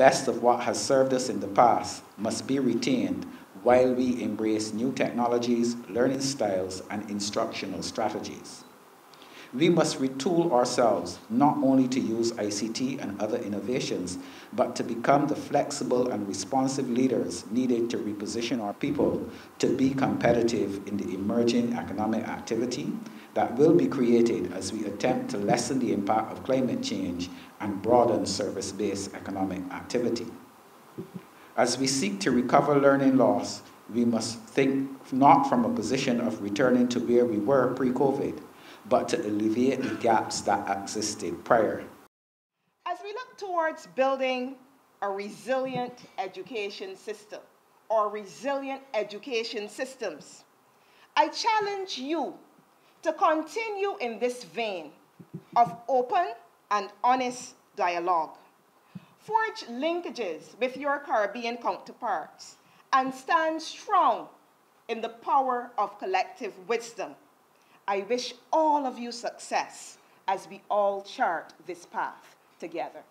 best of what has served us in the past must be retained while we embrace new technologies, learning styles, and instructional strategies. We must retool ourselves not only to use ICT and other innovations, but to become the flexible and responsive leaders needed to reposition our people to be competitive in the emerging economic activity that will be created as we attempt to lessen the impact of climate change and broaden service-based economic activity. As we seek to recover learning loss, we must think not from a position of returning to where we were pre-COVID, but to alleviate the gaps that existed prior. As we look towards building a resilient education system or resilient education systems, I challenge you to continue in this vein of open and honest dialogue. Forge linkages with your Caribbean counterparts and stand strong in the power of collective wisdom. I wish all of you success as we all chart this path together.